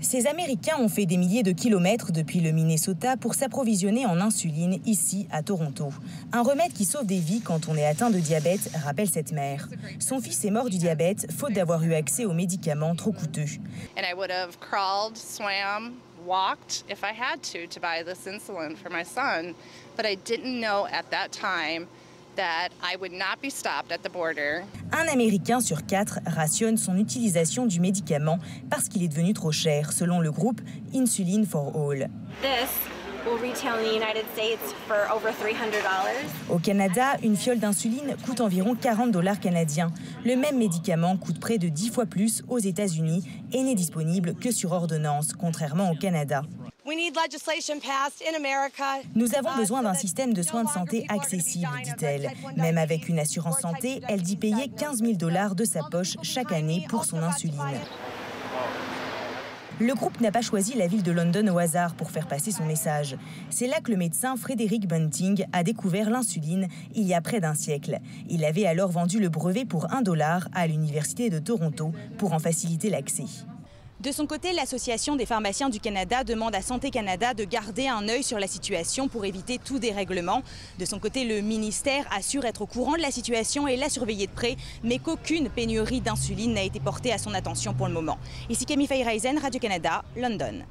Ces Américains ont fait des milliers de kilomètres depuis le Minnesota pour s'approvisionner en insuline ici à Toronto. Un remède qui sauve des vies quand on est atteint de diabète, rappelle cette mère. Son fils est mort du diabète faute d'avoir eu accès aux médicaments trop coûteux. Walked if I had to to buy this insulin for my son, but I didn't know at that time that I would not be stopped at the border. Un Américain sur quatre rationne son utilisation du médicament parce qu'il est devenu trop cher, selon le groupe Insulin for All. This will retail in the United States for over $300. Au Canada, une fiole d'insuline coûte environ 40 dollars canadiens. Le même médicament coûte près de 10 fois plus aux États-Unis et n'est disponible que sur ordonnance, contrairement au Canada. We need legislation passed in America. Nous avons besoin d'un système de soins de santé accessible, dit-elle. Même avec une assurance santé, elle dit payer 15 000 dollars de sa poche chaque année pour son insuline. Le groupe n'a pas choisi la ville de London au hasard pour faire passer son message. C'est là que le médecin Frédéric Bunting a découvert l'insuline il y a près d'un siècle. Il avait alors vendu le brevet pour un dollar à l'Université de Toronto pour en faciliter l'accès. De son côté, l'Association des pharmaciens du Canada demande à Santé Canada de garder un œil sur la situation pour éviter tout dérèglement. De son côté, le ministère assure être au courant de la situation et la surveiller de près, mais qu'aucune pénurie d'insuline n'a été portée à son attention pour le moment. Ici Camille Feyreisen, Radio-Canada, London.